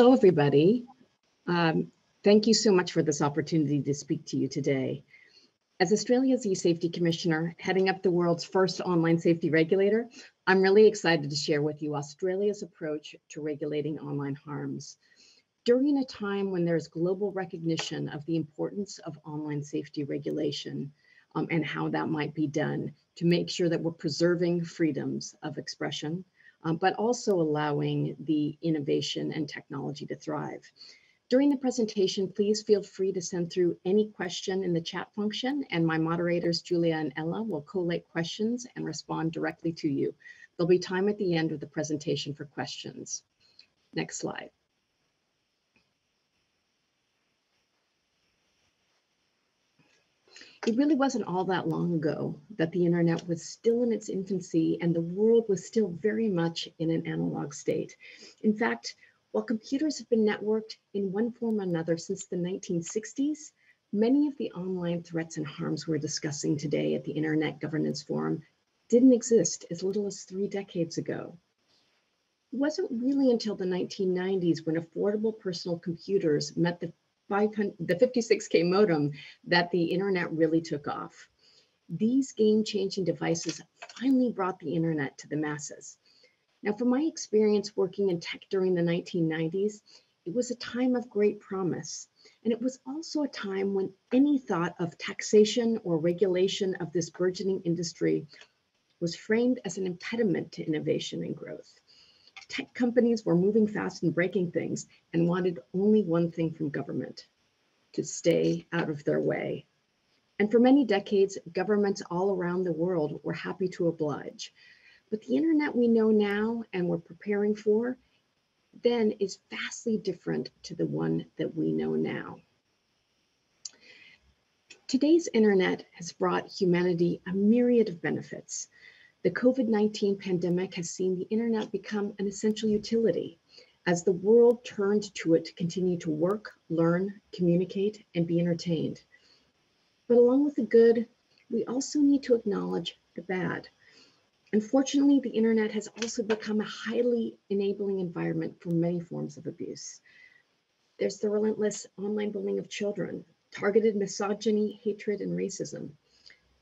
Hello, everybody. Um, thank you so much for this opportunity to speak to you today. As Australia's e-safety commissioner, heading up the world's first online safety regulator, I'm really excited to share with you Australia's approach to regulating online harms. During a time when there's global recognition of the importance of online safety regulation um, and how that might be done to make sure that we're preserving freedoms of expression, um, but also allowing the innovation and technology to thrive. During the presentation, please feel free to send through any question in the chat function and my moderators, Julia and Ella, will collate questions and respond directly to you. There'll be time at the end of the presentation for questions. Next slide. It really wasn't all that long ago that the internet was still in its infancy and the world was still very much in an analog state. In fact, while computers have been networked in one form or another since the 1960s, many of the online threats and harms we're discussing today at the Internet Governance Forum didn't exist as little as three decades ago. It wasn't really until the 1990s when affordable personal computers met the 500, the 56K modem that the internet really took off. These game-changing devices finally brought the internet to the masses. Now, from my experience working in tech during the 1990s, it was a time of great promise. And it was also a time when any thought of taxation or regulation of this burgeoning industry was framed as an impediment to innovation and growth tech companies were moving fast and breaking things and wanted only one thing from government to stay out of their way. And for many decades, governments all around the world were happy to oblige. But the internet we know now and we're preparing for then is vastly different to the one that we know now. Today's internet has brought humanity a myriad of benefits. The COVID-19 pandemic has seen the internet become an essential utility as the world turned to it to continue to work, learn, communicate, and be entertained. But along with the good, we also need to acknowledge the bad. Unfortunately, the internet has also become a highly enabling environment for many forms of abuse. There's the relentless online bullying of children, targeted misogyny, hatred, and racism,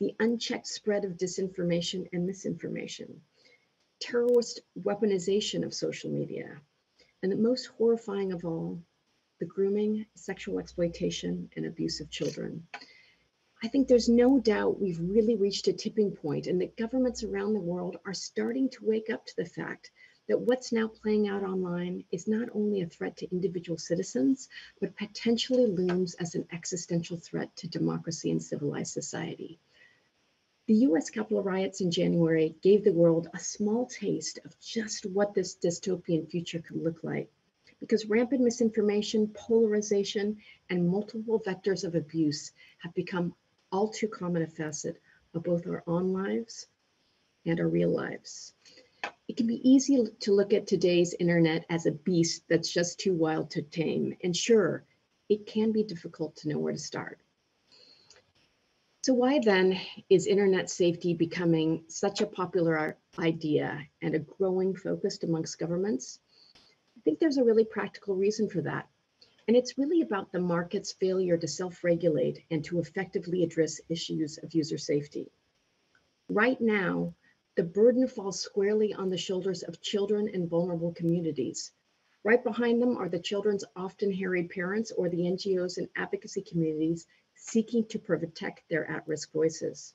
the unchecked spread of disinformation and misinformation, terrorist weaponization of social media, and the most horrifying of all, the grooming, sexual exploitation, and abuse of children. I think there's no doubt we've really reached a tipping point and that governments around the world are starting to wake up to the fact that what's now playing out online is not only a threat to individual citizens, but potentially looms as an existential threat to democracy and civilized society. The US Capitol riots in January gave the world a small taste of just what this dystopian future could look like. Because rampant misinformation, polarization, and multiple vectors of abuse have become all too common a facet of both our on lives and our real lives. It can be easy to look at today's internet as a beast that's just too wild to tame. And sure, it can be difficult to know where to start. So why then is internet safety becoming such a popular idea and a growing focus amongst governments? I think there's a really practical reason for that. And it's really about the market's failure to self-regulate and to effectively address issues of user safety. Right now, the burden falls squarely on the shoulders of children and vulnerable communities. Right behind them are the children's often harried parents or the NGOs and advocacy communities seeking to protect their at-risk voices.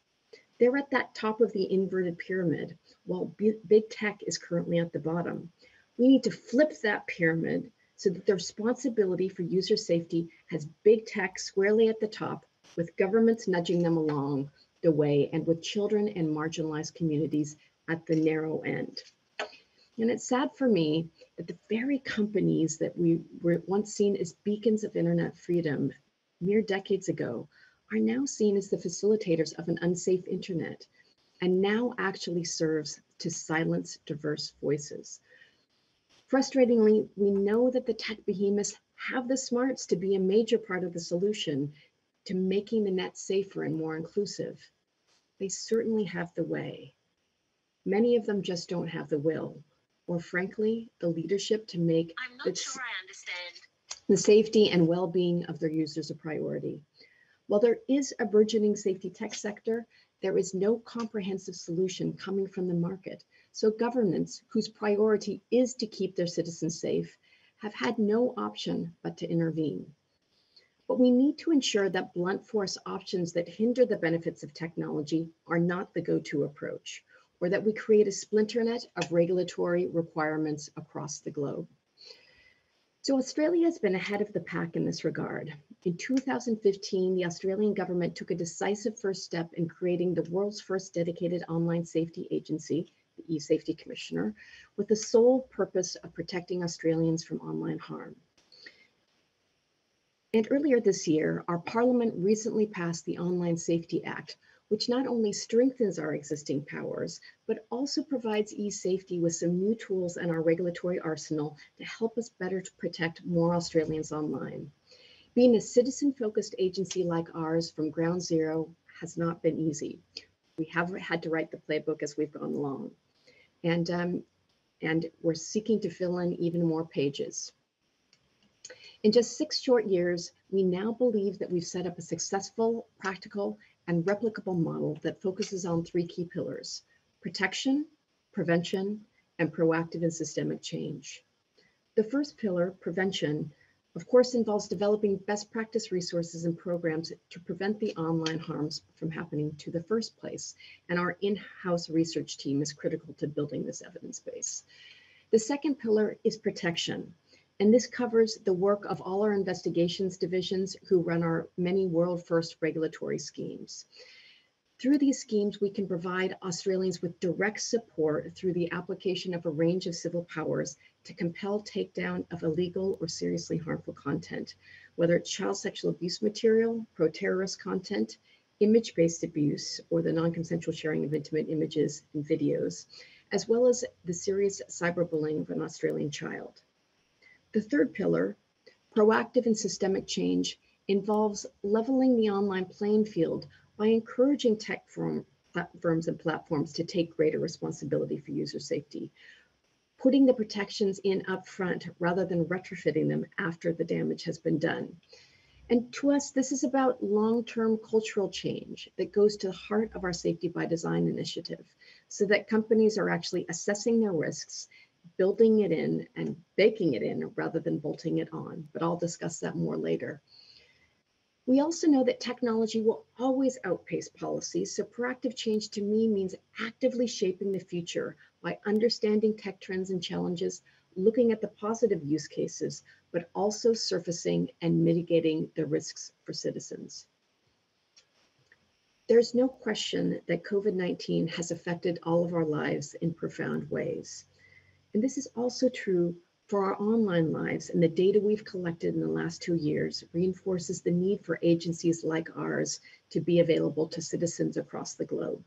They're at that top of the inverted pyramid, while big tech is currently at the bottom. We need to flip that pyramid so that the responsibility for user safety has big tech squarely at the top, with governments nudging them along the way, and with children and marginalized communities at the narrow end. And it's sad for me that the very companies that we were once seen as beacons of internet freedom mere decades ago are now seen as the facilitators of an unsafe internet and now actually serves to silence diverse voices. Frustratingly, we know that the tech behemoths have the smarts to be a major part of the solution to making the net safer and more inclusive. They certainly have the way. Many of them just don't have the will, or frankly, the leadership to make the, sure the safety and well-being of their users a priority. While there is a burgeoning safety tech sector, there is no comprehensive solution coming from the market. So governments, whose priority is to keep their citizens safe, have had no option but to intervene. But we need to ensure that blunt force options that hinder the benefits of technology are not the go-to approach, or that we create a splinter net of regulatory requirements across the globe. So Australia has been ahead of the pack in this regard. In 2015, the Australian government took a decisive first step in creating the world's first dedicated online safety agency, the eSafety Commissioner, with the sole purpose of protecting Australians from online harm. And earlier this year, our parliament recently passed the Online Safety Act, which not only strengthens our existing powers, but also provides eSafety with some new tools in our regulatory arsenal to help us better to protect more Australians online. Being a citizen-focused agency like ours from ground zero has not been easy. We have had to write the playbook as we've gone along. And, um, and we're seeking to fill in even more pages. In just six short years, we now believe that we've set up a successful, practical, and replicable model that focuses on three key pillars, protection, prevention, and proactive and systemic change. The first pillar, prevention, of course, involves developing best practice resources and programs to prevent the online harms from happening to the first place. And our in-house research team is critical to building this evidence base. The second pillar is protection. And this covers the work of all our investigations divisions who run our many world first regulatory schemes. Through these schemes, we can provide Australians with direct support through the application of a range of civil powers to compel takedown of illegal or seriously harmful content, whether it's child sexual abuse material, pro-terrorist content, image-based abuse, or the non-consensual sharing of intimate images and videos, as well as the serious cyberbullying of an Australian child. The third pillar, proactive and systemic change, involves leveling the online playing field by encouraging tech firm, firms and platforms to take greater responsibility for user safety, putting the protections in upfront rather than retrofitting them after the damage has been done. And to us, this is about long-term cultural change that goes to the heart of our Safety by Design initiative, so that companies are actually assessing their risks building it in and baking it in rather than bolting it on, but I'll discuss that more later. We also know that technology will always outpace policy, so proactive change to me means actively shaping the future by understanding tech trends and challenges, looking at the positive use cases, but also surfacing and mitigating the risks for citizens. There's no question that COVID-19 has affected all of our lives in profound ways. And this is also true for our online lives and the data we've collected in the last two years reinforces the need for agencies like ours to be available to citizens across the globe.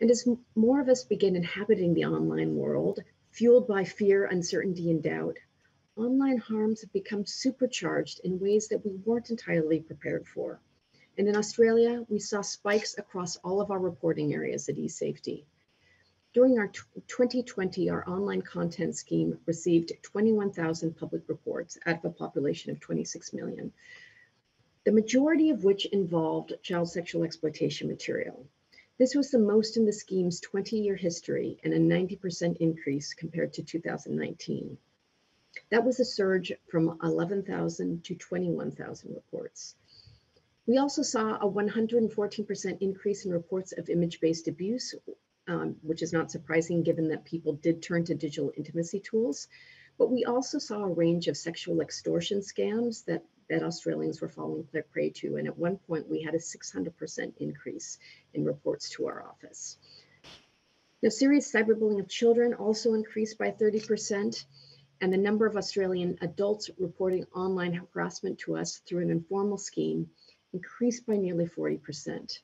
And as more of us begin inhabiting the online world, fueled by fear, uncertainty, and doubt, online harms have become supercharged in ways that we weren't entirely prepared for. And in Australia, we saw spikes across all of our reporting areas at eSafety. During our 2020, our online content scheme received 21,000 public reports out of a population of 26 million, the majority of which involved child sexual exploitation material. This was the most in the scheme's 20-year history and a 90% increase compared to 2019. That was a surge from 11,000 to 21,000 reports. We also saw a 114% increase in reports of image-based abuse, um, which is not surprising given that people did turn to digital intimacy tools. But we also saw a range of sexual extortion scams that, that Australians were falling prey to. And at one point, we had a 600% increase in reports to our office. Now, serious cyberbullying of children also increased by 30%, and the number of Australian adults reporting online harassment to us through an informal scheme increased by nearly 40%.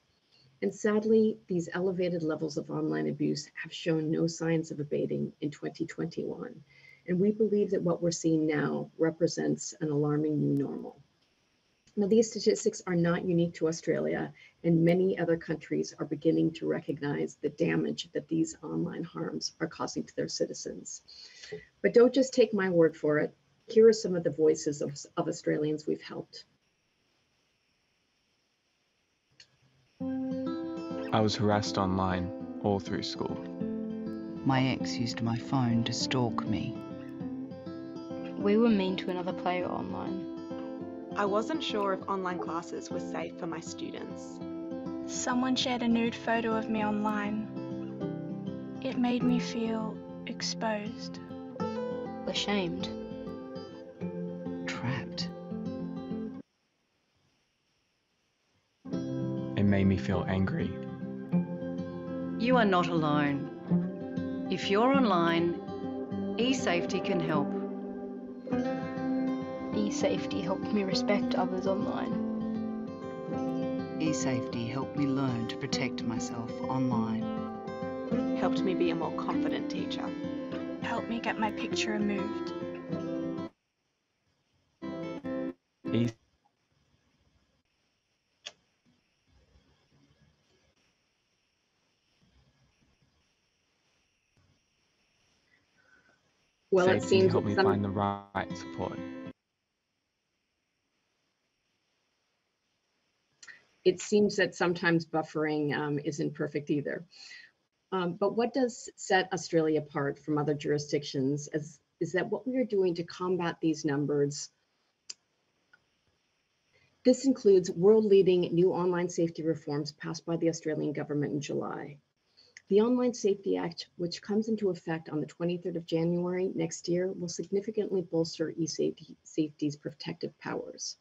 And sadly, these elevated levels of online abuse have shown no signs of abating in 2021. And we believe that what we're seeing now represents an alarming new normal. Now, these statistics are not unique to Australia, and many other countries are beginning to recognize the damage that these online harms are causing to their citizens. But don't just take my word for it. Here are some of the voices of, of Australians we've helped. I was harassed online all through school. My ex used my phone to stalk me. We were mean to another player online. I wasn't sure if online classes were safe for my students. Someone shared a nude photo of me online. It made me feel exposed. Ashamed. Trapped. It made me feel angry. You are not alone. If you're online, eSafety can help. eSafety helped me respect others online. eSafety helped me learn to protect myself online. Helped me be a more confident teacher. Helped me get my picture removed. E Well, it Safety seems helped me some- find the right support. it seems that sometimes buffering um, isn't perfect either. Um, but what does set Australia apart from other jurisdictions is, is that what we are doing to combat these numbers. This includes world-leading new online safety reforms passed by the Australian government in July. The Online Safety Act, which comes into effect on the 23rd of January next year, will significantly bolster e-safety's protective powers.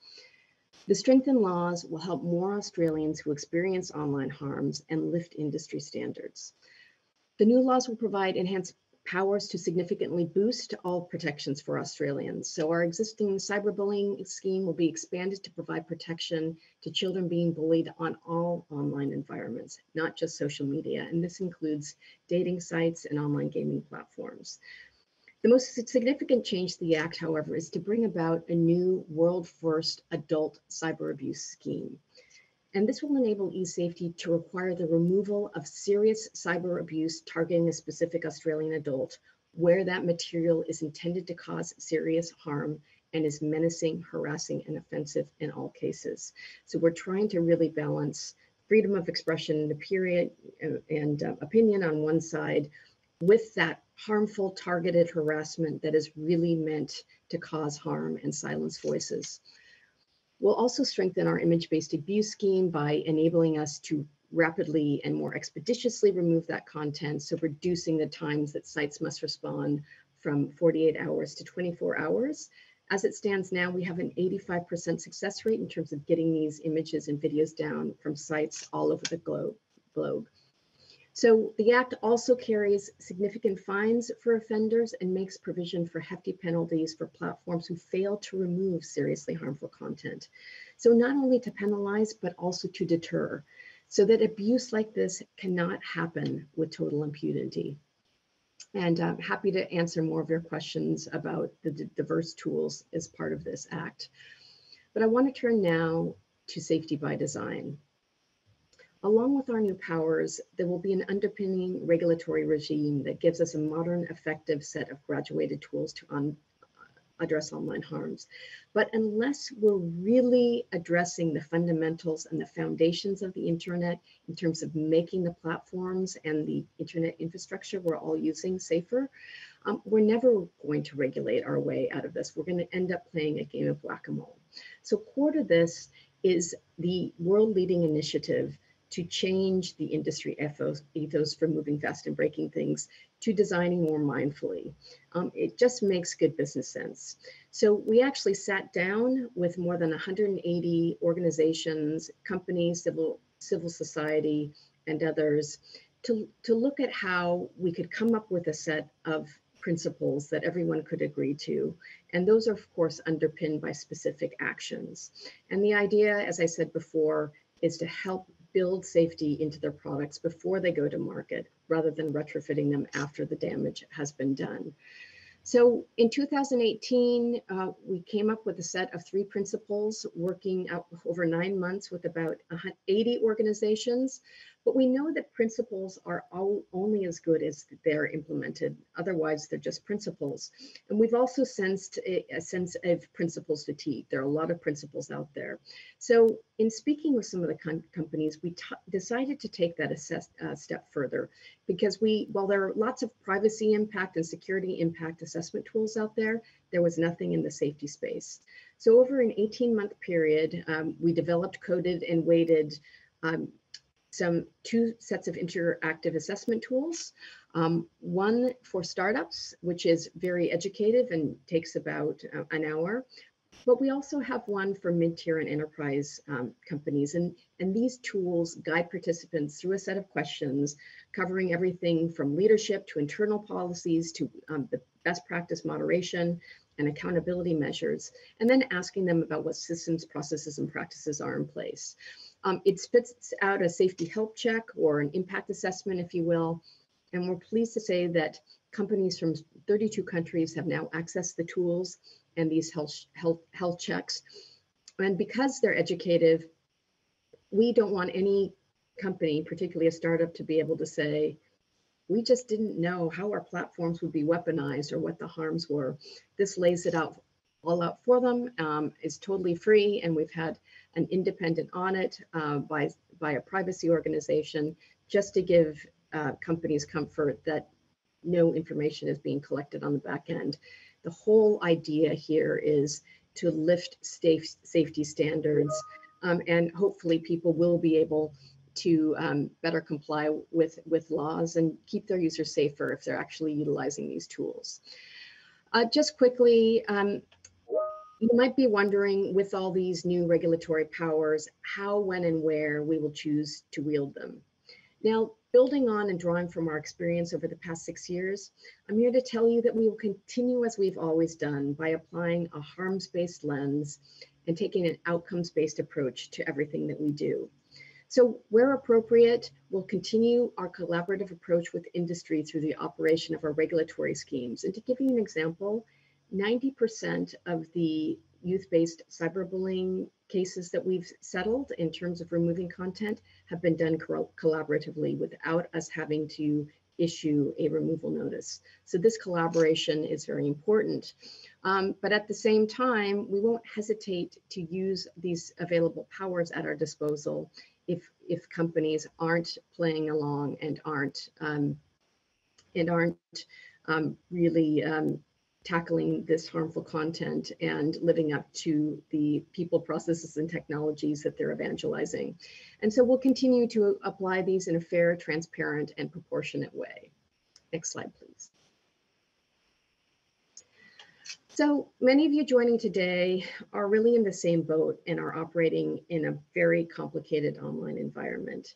The strengthened laws will help more Australians who experience online harms and lift industry standards. The new laws will provide enhanced powers to significantly boost all protections for Australians. So our existing cyberbullying scheme will be expanded to provide protection to children being bullied on all online environments, not just social media. And this includes dating sites and online gaming platforms. The most significant change to the Act, however, is to bring about a new world first adult cyber abuse scheme. And this will enable eSafety to require the removal of serious cyber abuse targeting a specific Australian adult where that material is intended to cause serious harm and is menacing, harassing, and offensive in all cases. So we're trying to really balance freedom of expression and period and uh, opinion on one side with that harmful targeted harassment that is really meant to cause harm and silence voices. We'll also strengthen our image-based abuse scheme by enabling us to rapidly and more expeditiously remove that content, so reducing the times that sites must respond from 48 hours to 24 hours. As it stands now, we have an 85% success rate in terms of getting these images and videos down from sites all over the globe. globe. So the Act also carries significant fines for offenders and makes provision for hefty penalties for platforms who fail to remove seriously harmful content. So not only to penalize, but also to deter, so that abuse like this cannot happen with total impunity. And I'm happy to answer more of your questions about the diverse tools as part of this Act. But I want to turn now to safety by design. Along with our new powers, there will be an underpinning regulatory regime that gives us a modern, effective set of graduated tools to un address online harms. But unless we're really addressing the fundamentals and the foundations of the internet in terms of making the platforms and the internet infrastructure we're all using safer, um, we're never going to regulate our way out of this. We're going to end up playing a game of whack-a-mole. So core to this is the world leading initiative to change the industry ethos, ethos from moving fast and breaking things to designing more mindfully. Um, it just makes good business sense. So we actually sat down with more than 180 organizations, companies, civil, civil society, and others to, to look at how we could come up with a set of principles that everyone could agree to. And those are, of course, underpinned by specific actions. And the idea, as I said before, is to help build safety into their products before they go to market rather than retrofitting them after the damage has been done. So in 2018, uh, we came up with a set of three principles working out over nine months with about 80 organizations. But we know that principles are all, only as good as they're implemented. Otherwise, they're just principles. And we've also sensed a, a sense of principles fatigue. There are a lot of principles out there. So in speaking with some of the companies, we decided to take that assess, uh, step further because we, while there are lots of privacy impact and security impact assessment tools out there, there was nothing in the safety space. So over an 18 month period, um, we developed, coded, and weighted um, some two sets of interactive assessment tools. Um, one for startups, which is very educative and takes about uh, an hour. But we also have one for mid-tier and enterprise um, companies. And, and these tools guide participants through a set of questions covering everything from leadership to internal policies to um, the best practice moderation and accountability measures, and then asking them about what systems, processes, and practices are in place. Um, it spits out a safety health check or an impact assessment, if you will. And we're pleased to say that companies from 32 countries have now accessed the tools and these health, health, health checks. And because they're educative, we don't want any company, particularly a startup, to be able to say, we just didn't know how our platforms would be weaponized or what the harms were. This lays it out all out for them, um, is totally free, and we've had an independent audit uh, by, by a privacy organization just to give uh, companies comfort that no information is being collected on the back end. The whole idea here is to lift safe, safety standards um, and hopefully people will be able to um, better comply with, with laws and keep their users safer if they're actually utilizing these tools. Uh, just quickly, um, you might be wondering with all these new regulatory powers, how, when, and where we will choose to wield them. Now, building on and drawing from our experience over the past six years, I'm here to tell you that we will continue as we've always done by applying a harms-based lens and taking an outcomes-based approach to everything that we do. So where appropriate, we'll continue our collaborative approach with industry through the operation of our regulatory schemes. And to give you an example, 90% of the youth-based cyberbullying cases that we've settled in terms of removing content have been done collaboratively without us having to issue a removal notice. So this collaboration is very important. Um, but at the same time, we won't hesitate to use these available powers at our disposal if if companies aren't playing along and aren't um, and aren't um, really um, tackling this harmful content and living up to the people, processes, and technologies that they're evangelizing. And so we'll continue to apply these in a fair, transparent, and proportionate way. Next slide, please. So many of you joining today are really in the same boat and are operating in a very complicated online environment.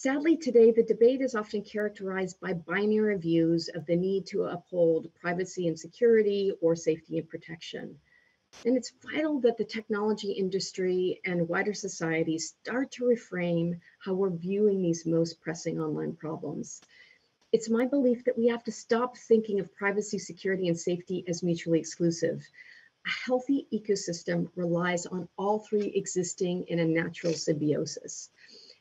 Sadly, today, the debate is often characterized by binary views of the need to uphold privacy and security or safety and protection. And it's vital that the technology industry and wider society start to reframe how we're viewing these most pressing online problems. It's my belief that we have to stop thinking of privacy, security, and safety as mutually exclusive. A healthy ecosystem relies on all three existing in a natural symbiosis.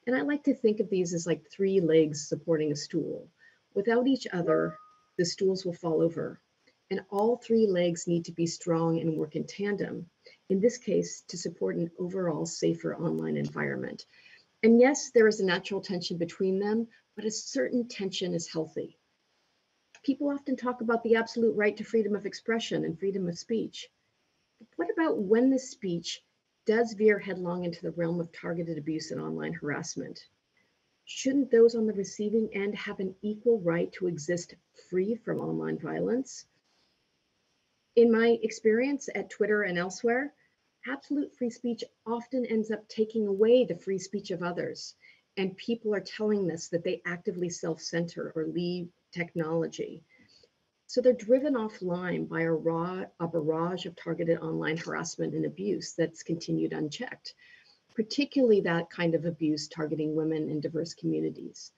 And I like to think of these as like three legs supporting a stool. Without each other, the stools will fall over. And all three legs need to be strong and work in tandem, in this case, to support an overall safer online environment. And yes, there is a natural tension between them, but a certain tension is healthy. People often talk about the absolute right to freedom of expression and freedom of speech. But what about when the speech does veer headlong into the realm of targeted abuse and online harassment. Shouldn't those on the receiving end have an equal right to exist free from online violence? In my experience at Twitter and elsewhere, absolute free speech often ends up taking away the free speech of others. And people are telling us that they actively self center or leave technology. So they're driven offline by a, raw, a barrage of targeted online harassment and abuse that's continued unchecked, particularly that kind of abuse targeting women in diverse communities.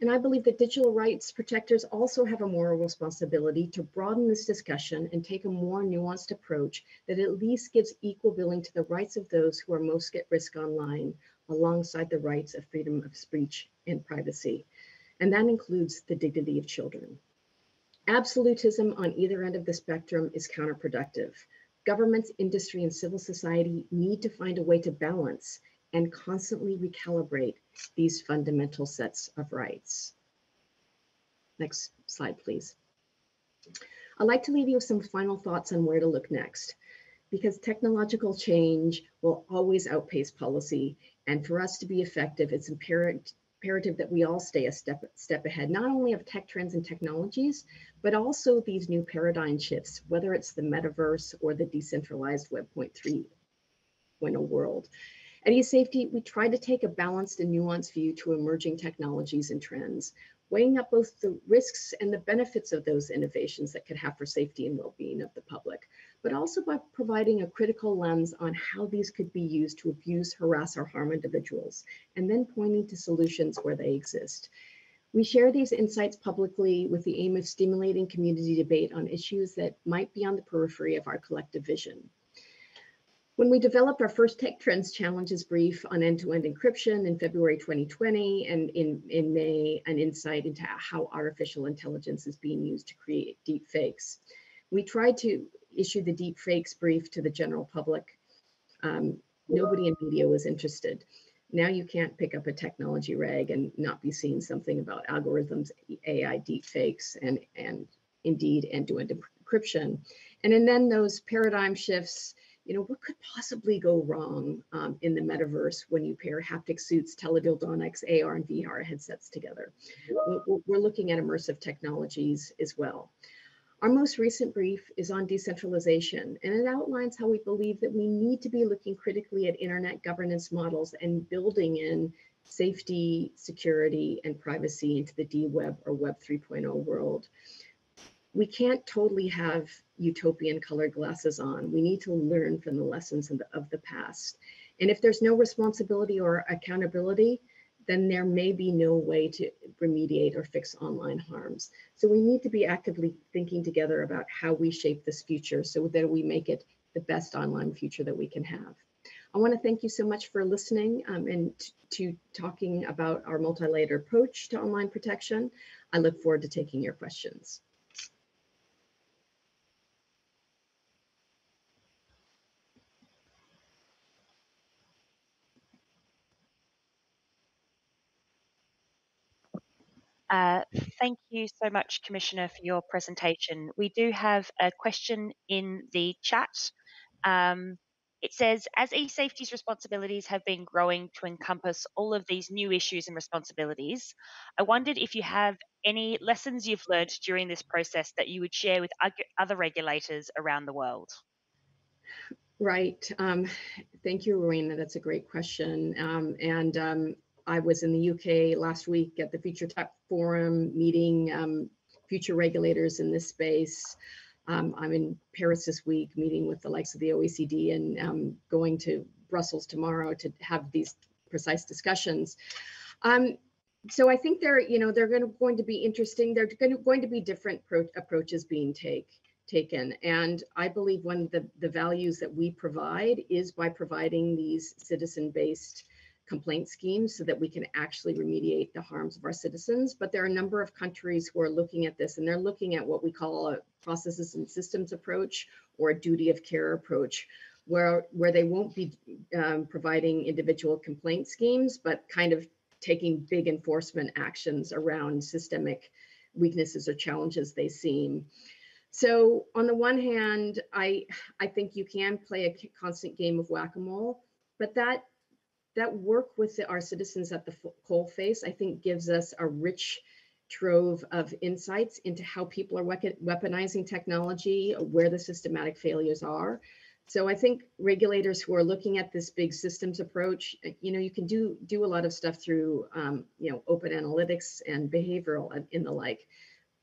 And I believe that digital rights protectors also have a moral responsibility to broaden this discussion and take a more nuanced approach that at least gives equal billing to the rights of those who are most at risk online, alongside the rights of freedom of speech and privacy. And that includes the dignity of children. Absolutism on either end of the spectrum is counterproductive. Governments, industry, and civil society need to find a way to balance and constantly recalibrate these fundamental sets of rights. Next slide, please. I'd like to leave you with some final thoughts on where to look next, because technological change will always outpace policy. And for us to be effective, it's imperative that we all stay a step, step ahead, not only of tech trends and technologies, but also these new paradigm shifts, whether it's the metaverse or the decentralized Web 3.0 world. At eSafety, we try to take a balanced and nuanced view to emerging technologies and trends, weighing up both the risks and the benefits of those innovations that could have for safety and well-being of the public, but also by providing a critical lens on how these could be used to abuse, harass, or harm individuals, and then pointing to solutions where they exist. We share these insights publicly with the aim of stimulating community debate on issues that might be on the periphery of our collective vision. When we developed our first Tech Trends Challenges brief on end-to-end encryption in February 2020, and in, in May, an insight into how artificial intelligence is being used to create deep fakes. We tried to issue the deep fakes brief to the general public. Um, nobody in media was interested. Now you can't pick up a technology rag and not be seeing something about algorithms, AI deep fakes, and, and indeed end-to-end encryption. And, and then those paradigm shifts you know, what could possibly go wrong um, in the metaverse when you pair haptic suits, teledildonics, AR and VR headsets together? We're, we're looking at immersive technologies as well. Our most recent brief is on decentralization, and it outlines how we believe that we need to be looking critically at internet governance models and building in safety, security, and privacy into the DWeb or Web 3.0 world we can't totally have utopian colored glasses on. We need to learn from the lessons the, of the past. And if there's no responsibility or accountability, then there may be no way to remediate or fix online harms. So we need to be actively thinking together about how we shape this future so that we make it the best online future that we can have. I want to thank you so much for listening um, and to talking about our multi-layered approach to online protection. I look forward to taking your questions. Uh, thank you so much, Commissioner, for your presentation. We do have a question in the chat. Um, it says, as e-safety's responsibilities have been growing to encompass all of these new issues and responsibilities, I wondered if you have any lessons you've learned during this process that you would share with other regulators around the world. Right. Um, thank you, Rowena. That's a great question. Um, and um, I was in the UK last week at the Future Tech Forum meeting um, future regulators in this space. Um, I'm in Paris this week meeting with the likes of the OECD and um, going to Brussels tomorrow to have these precise discussions. Um, so I think they're, you know, they're going to, going to be interesting. They're going to, going to be different pro- approaches being take, taken. And I believe one of the, the values that we provide is by providing these citizen-based complaint schemes so that we can actually remediate the harms of our citizens. But there are a number of countries who are looking at this and they're looking at what we call a processes and systems approach or a duty of care approach where where they won't be um, providing individual complaint schemes but kind of taking big enforcement actions around systemic weaknesses or challenges they see So on the one hand, I I think you can play a constant game of whack-a-mole, but that that work with the, our citizens at the coal face, I think, gives us a rich trove of insights into how people are weaponizing technology, where the systematic failures are. So I think regulators who are looking at this big systems approach, eh, you know, you can do do a lot of stuff through, um, you know, open analytics and behavioral and in the like,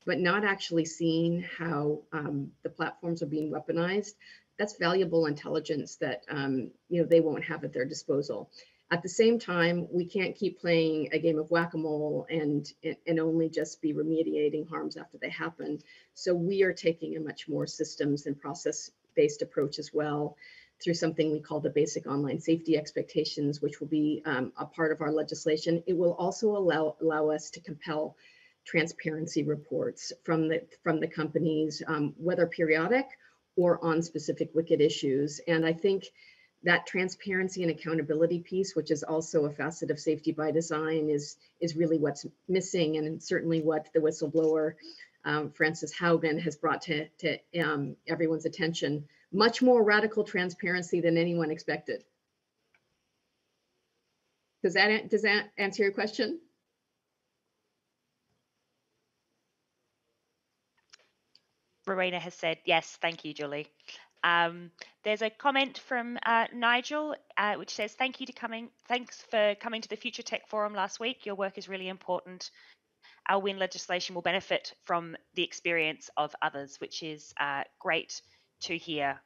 but not actually seeing how um, the platforms are being weaponized. That's valuable intelligence that um, you know they won't have at their disposal. At the same time, we can't keep playing a game of whack-a-mole and, and only just be remediating harms after they happen. So we are taking a much more systems and process-based approach as well through something we call the basic online safety expectations, which will be um, a part of our legislation. It will also allow, allow us to compel transparency reports from the, from the companies, um, whether periodic or on specific wicked issues. And I think that transparency and accountability piece, which is also a facet of safety by design, is is really what's missing, and certainly what the whistleblower um, Frances Haugen has brought to to um, everyone's attention. Much more radical transparency than anyone expected. Does that does that answer your question? Rowena has said yes. Thank you, Julie. Um, there's a comment from uh, Nigel, uh, which says, "Thank you to coming. Thanks for coming to the Future Tech Forum last week. Your work is really important. Our WIN legislation will benefit from the experience of others, which is uh, great to hear."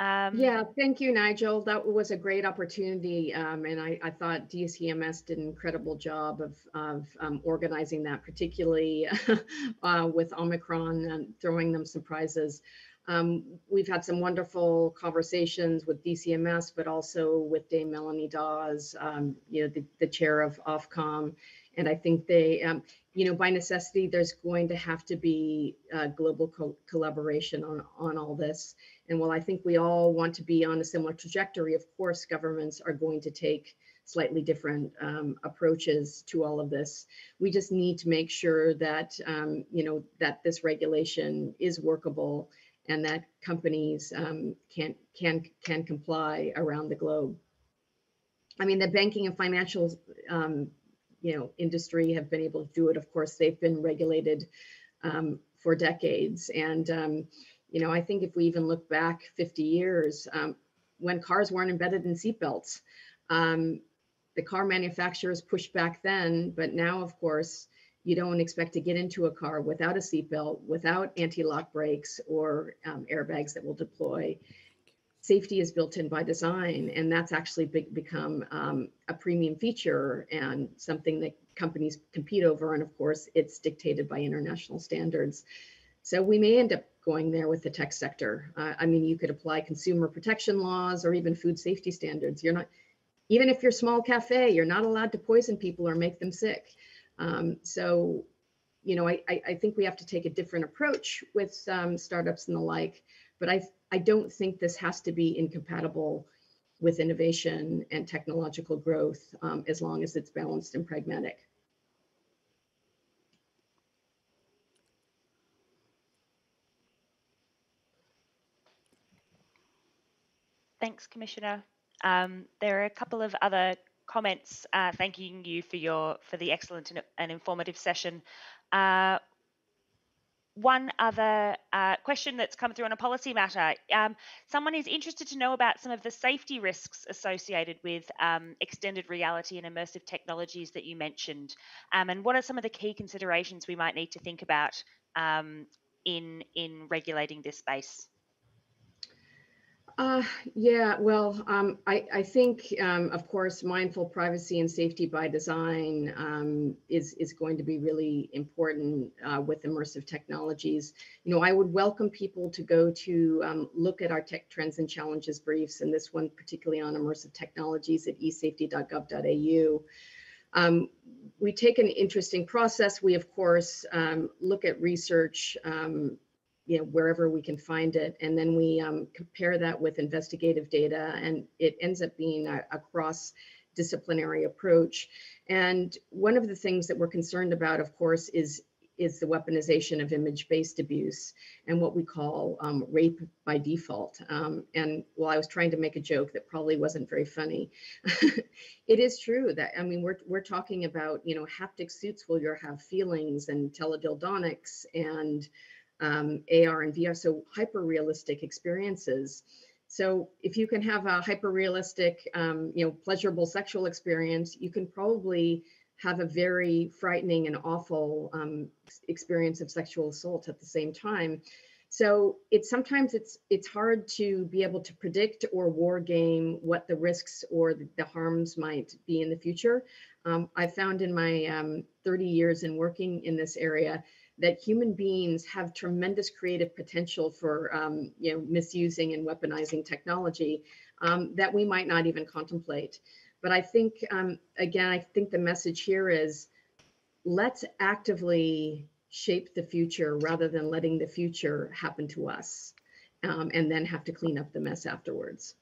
Um, yeah, thank you, Nigel. That was a great opportunity, um, and I, I, thought DCMS did an incredible job of, of um, organizing that, particularly uh, with Omicron and throwing them some prizes. Um, we've had some wonderful conversations with DCMS, but also with Dame Melanie Dawes, um, you know, the, the, chair of Ofcom. And I think they, um, you know, by necessity, there's going to have to be uh, global co collaboration on, on all this. And while I think we all want to be on a similar trajectory, of course, governments are going to take slightly different um, approaches to all of this. We just need to make sure that, um, you know, that this regulation is workable and that companies um, can can can comply around the globe. I mean, the banking and financial, um, you know, industry have been able to do it. Of course, they've been regulated um, for decades, and um, you know, I think if we even look back 50 years, um, when cars weren't embedded in seatbelts, um, the car manufacturers pushed back then, but now, of course, you don't expect to get into a car without a seatbelt, without anti-lock brakes or um, airbags that will deploy. Safety is built in by design, and that's actually be become um, a premium feature and something that companies compete over. And of course, it's dictated by international standards. So we may end up going there with the tech sector. Uh, I mean, you could apply consumer protection laws or even food safety standards. You're not, even if you're a small cafe, you're not allowed to poison people or make them sick. Um, so, you know, I, I, think we have to take a different approach with um, startups and the like, but I, I don't think this has to be incompatible with innovation and technological growth um, as long as it's balanced and pragmatic. Thanks, Commissioner. Um, there are a couple of other comments uh, thanking you for your for the excellent and, informative session. Uh, one other uh, question that's come through on a policy matter. Um, someone is interested to know about some of the safety risks associated with um, extended reality and immersive technologies that you mentioned, um, and what are some of the key considerations we might need to think about um, in in regulating this space. Uh, yeah, well, um, I, I think, um, of course, mindful privacy and safety by design um, is, is going to be really important uh, with immersive technologies. You know, I would welcome people to go to um, look at our tech trends and challenges briefs, and this one particularly on immersive technologies at esafety.gov.au. Um, we take an interesting process. We, of course, um, look at research um, you know, wherever we can find it. And then we um, compare that with investigative data and it ends up being a, a cross disciplinary approach. And one of the things that we're concerned about, of course, is is the weaponization of image-based abuse and what we call um, rape by default. Um, and while I was trying to make a joke that probably wasn't very funny, it is true that I mean we're we're talking about you know haptic suits where you have feelings and teledildonics and um, AR and VR, so hyper realistic experiences. So if you can have a hyper realistic, um, you know, pleasurable sexual experience, you can probably have a very frightening and awful um, experience of sexual assault at the same time. So it's sometimes it's it's hard to be able to predict or war game what the risks or the harms might be in the future. Um, I found in my um, 30 years in working in this area that human beings have tremendous creative potential for um, you know misusing and weaponizing technology um, that we might not even contemplate. But I think, um, again, I think the message here is let's actively shape the future rather than letting the future happen to us um, and then have to clean up the mess afterwards.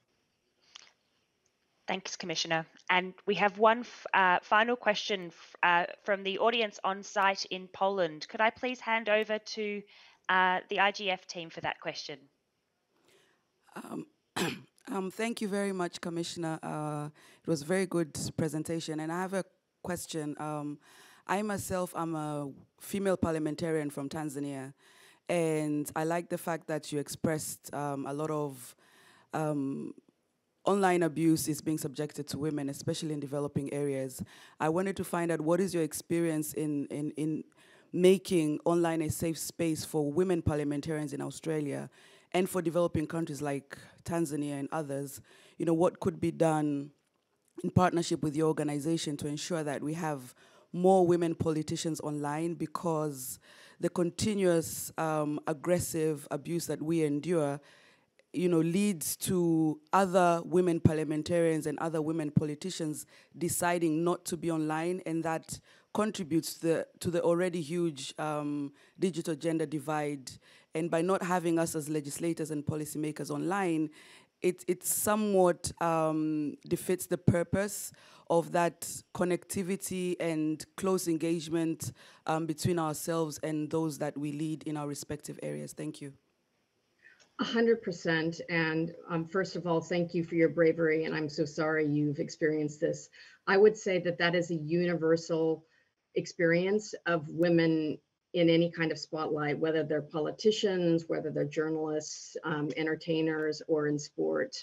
Thanks, Commissioner. And we have one uh, final question uh, from the audience on site in Poland. Could I please hand over to uh, the IGF team for that question? Um, Um, thank you very much, Commissioner. Uh, it was a very good presentation. And I have a question. Um, I myself am a female parliamentarian from Tanzania. And I like the fact that you expressed um, a lot of um, online abuse is being subjected to women, especially in developing areas. I wanted to find out what is your experience in, in, in making online a safe space for women parliamentarians in Australia and for developing countries like Tanzania and others, you know, what could be done in partnership with your organization to ensure that we have more women politicians online because the continuous um, aggressive abuse that we endure you know, leads to other women parliamentarians and other women politicians deciding not to be online, and that contributes to the, to the already huge um, digital gender divide and by not having us as legislators and policymakers online, it, it somewhat um, defeats the purpose of that connectivity and close engagement um, between ourselves and those that we lead in our respective areas. Thank you. A hundred percent. And um, first of all, thank you for your bravery. And I'm so sorry you've experienced this. I would say that that is a universal experience of women in any kind of spotlight, whether they're politicians, whether they're journalists, um, entertainers, or in sport.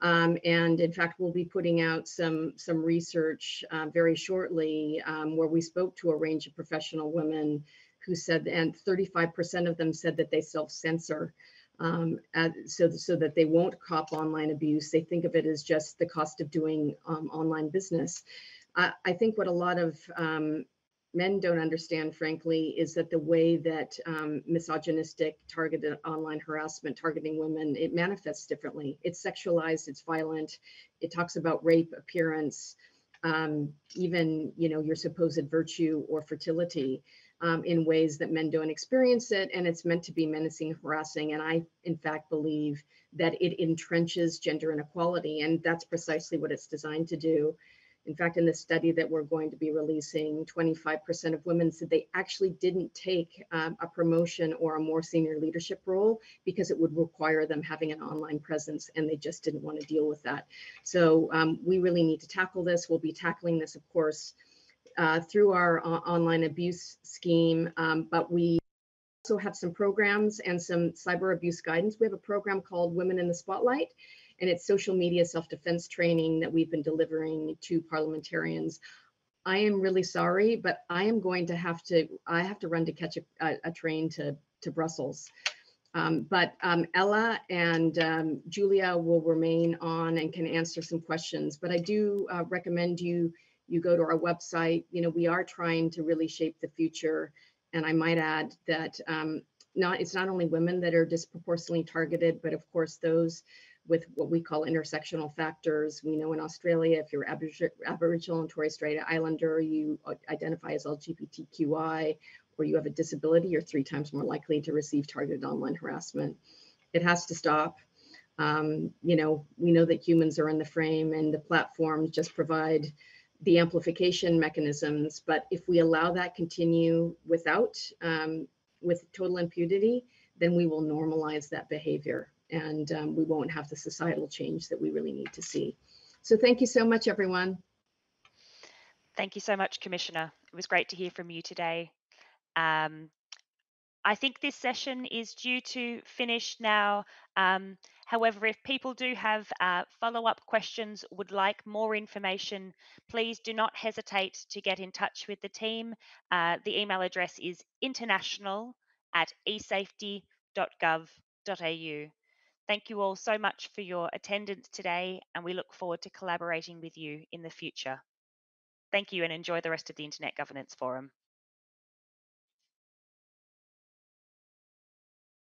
Um, and in fact, we'll be putting out some some research uh, very shortly um, where we spoke to a range of professional women who said, and 35% of them said that they self-censor um, so, so that they won't cop online abuse. They think of it as just the cost of doing um, online business. I think what a lot of um, men don't understand, frankly, is that the way that um, misogynistic targeted online harassment targeting women, it manifests differently. It's sexualized, it's violent, it talks about rape, appearance, um, even, you know, your supposed virtue or fertility um, in ways that men don't experience it. And it's meant to be menacing, harassing. And I, in fact, believe that it entrenches gender inequality. And that's precisely what it's designed to do. In fact, in the study that we're going to be releasing, 25% of women said they actually didn't take um, a promotion or a more senior leadership role because it would require them having an online presence and they just didn't want to deal with that. So um, we really need to tackle this. We'll be tackling this, of course, uh, through our uh, online abuse scheme, um, but we also have some programs and some cyber abuse guidance. We have a program called Women in the Spotlight and it's social media self-defense training that we've been delivering to parliamentarians. I am really sorry, but I am going to have to, I have to run to catch a, a, train to, to Brussels. Um, but um, Ella and um, Julia will remain on and can answer some questions. But I do uh, recommend you you go to our website. You know, we are trying to really shape the future. And I might add that um, not it's not only women that are disproportionately targeted, but of course those with what we call intersectional factors. We know in Australia, if you're Aboriginal and Torres Strait Islander, you identify as LGBTQI, or you have a disability, you're three times more likely to receive targeted online harassment. It has to stop. Um, you know, we know that humans are in the frame and the platforms just provide the amplification mechanisms. But if we allow that continue without, um, with total impunity, then we will normalize that behavior and um, we won't have the societal change that we really need to see. So thank you so much, everyone. Thank you so much, Commissioner. It was great to hear from you today. Um, I think this session is due to finish now. Um, however, if people do have uh, follow-up questions, would like more information, please do not hesitate to get in touch with the team. Uh, the email address is international at esafety.gov.au. Thank you all so much for your attendance today, and we look forward to collaborating with you in the future. Thank you and enjoy the rest of the Internet Governance Forum.